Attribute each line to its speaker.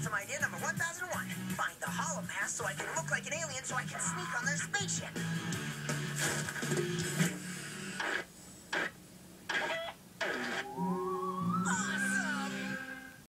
Speaker 1: Awesome idea number 1001. Find the holopass so I can look like an alien so I can sneak on their spaceship.